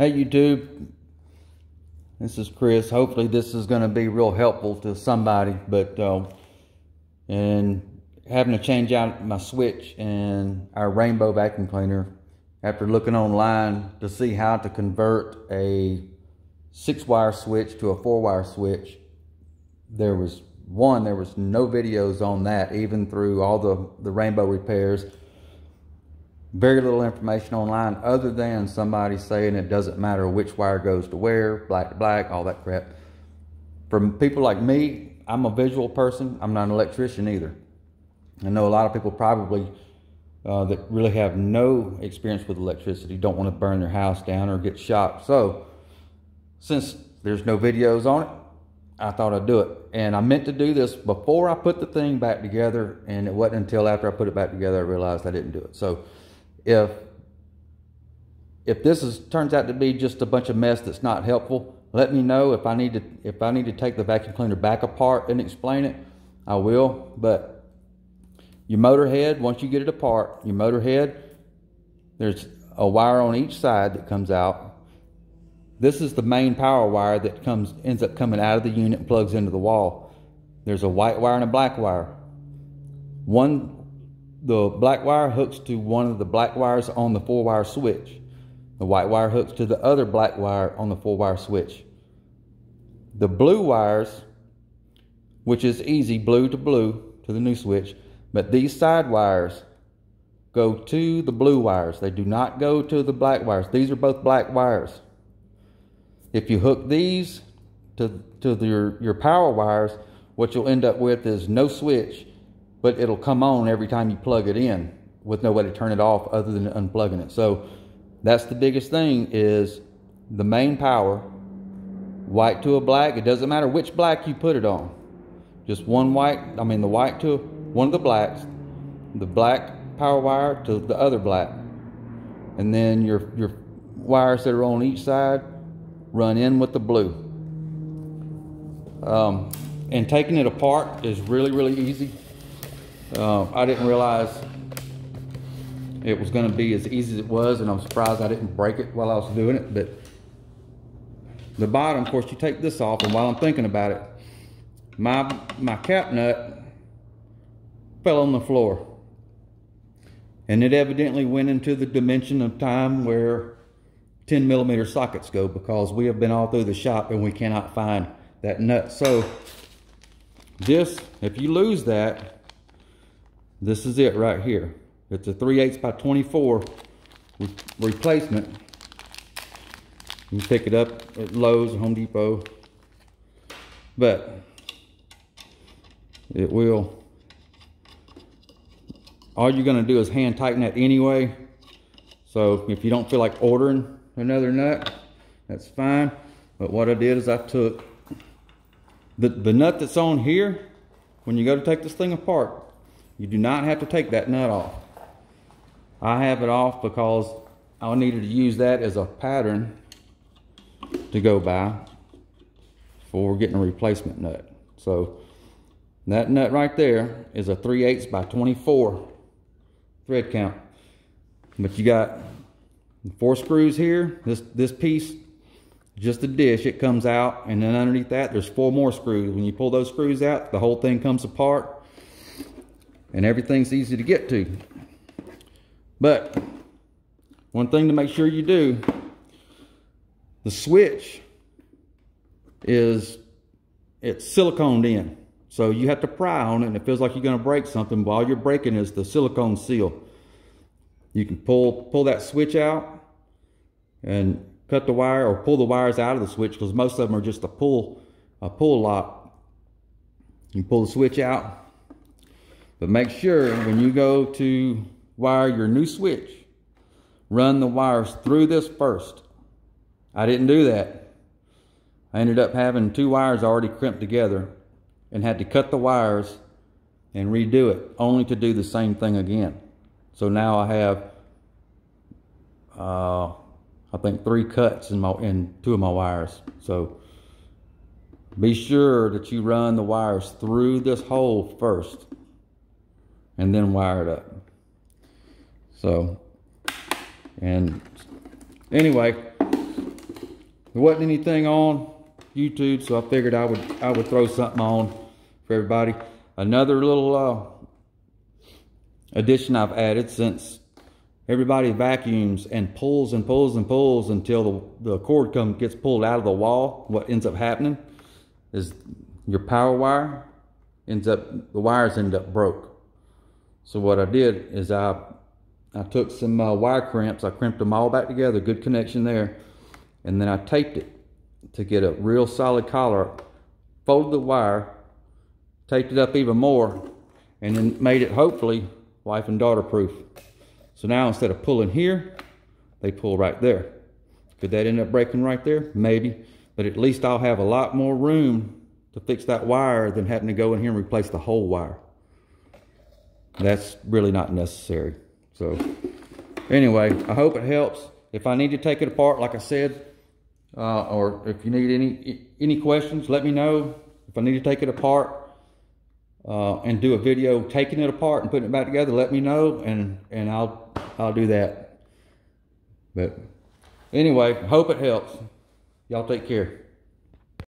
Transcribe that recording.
Hey YouTube, this is Chris. Hopefully this is going to be real helpful to somebody. But uh, and having to change out my switch and our rainbow vacuum cleaner after looking online to see how to convert a six wire switch to a four wire switch. There was one, there was no videos on that, even through all the, the rainbow repairs very little information online other than somebody saying it doesn't matter which wire goes to where, black to black, all that crap. From people like me, I'm a visual person. I'm not an electrician either. I know a lot of people probably uh, that really have no experience with electricity don't want to burn their house down or get shocked. So, since there's no videos on it, I thought I'd do it. And I meant to do this before I put the thing back together, and it wasn't until after I put it back together I realized I didn't do it. So, if if this is turns out to be just a bunch of mess that's not helpful, let me know if I need to if I need to take the vacuum cleaner back apart and explain it, I will. But your motor head, once you get it apart, your motor head, there's a wire on each side that comes out. This is the main power wire that comes ends up coming out of the unit and plugs into the wall. There's a white wire and a black wire. One the black wire hooks to one of the black wires on the four wire switch. The white wire hooks to the other black wire on the four wire switch. The blue wires, which is easy, blue to blue to the new switch, but these side wires go to the blue wires. They do not go to the black wires. These are both black wires. If you hook these to, to the, your, your power wires, what you'll end up with is no switch but it'll come on every time you plug it in with no way to turn it off other than unplugging it. So that's the biggest thing is the main power, white to a black. It doesn't matter which black you put it on. Just one white, I mean the white to one of the blacks, the black power wire to the other black. And then your, your wires that are on each side run in with the blue. Um, and taking it apart is really, really easy. Uh, I didn't realize it was going to be as easy as it was, and I'm surprised I didn't break it while I was doing it. But the bottom, of course, you take this off, and while I'm thinking about it, my my cap nut fell on the floor, and it evidently went into the dimension of time where 10 millimeter sockets go because we have been all through the shop and we cannot find that nut. So this, if you lose that, this is it right here. It's a 3 8 by 24 re replacement. You can pick it up at Lowe's Home Depot. But it will. All you're to do is hand tighten that anyway. So if you don't feel like ordering another nut, that's fine. But what I did is I took the, the nut that's on here, when you go to take this thing apart, you do not have to take that nut off. I have it off because I needed to use that as a pattern to go by for getting a replacement nut. So that nut right there is a 3 8 by 24 thread count. But you got four screws here. This, this piece, just a dish, it comes out. And then underneath that, there's four more screws. When you pull those screws out, the whole thing comes apart and everything's easy to get to. But one thing to make sure you do, the switch is it's siliconed in. So you have to pry on it and it feels like you're gonna break something. While you're breaking is the silicone seal. You can pull, pull that switch out and cut the wire or pull the wires out of the switch because most of them are just a pull, a pull lock. You pull the switch out, but make sure when you go to wire your new switch, run the wires through this first. I didn't do that. I ended up having two wires already crimped together and had to cut the wires and redo it, only to do the same thing again. So now I have, uh, I think three cuts in my in two of my wires. So be sure that you run the wires through this hole first and then wire it up. So, and anyway, there wasn't anything on YouTube, so I figured I would I would throw something on for everybody. Another little uh, addition I've added since everybody vacuums and pulls and pulls and pulls until the, the cord come gets pulled out of the wall. What ends up happening is your power wire ends up the wires end up broke. So what I did is I I took some uh, wire crimps, I crimped them all back together, good connection there, and then I taped it to get a real solid collar, folded the wire, taped it up even more, and then made it hopefully wife and daughter proof. So now instead of pulling here, they pull right there. Could that end up breaking right there? Maybe, but at least I'll have a lot more room to fix that wire than having to go in here and replace the whole wire. That's really not necessary. So anyway, I hope it helps. If I need to take it apart, like I said, uh, or if you need any any questions, let me know. If I need to take it apart uh, and do a video taking it apart and putting it back together, let me know, and and I'll I'll do that. But anyway, hope it helps. Y'all take care.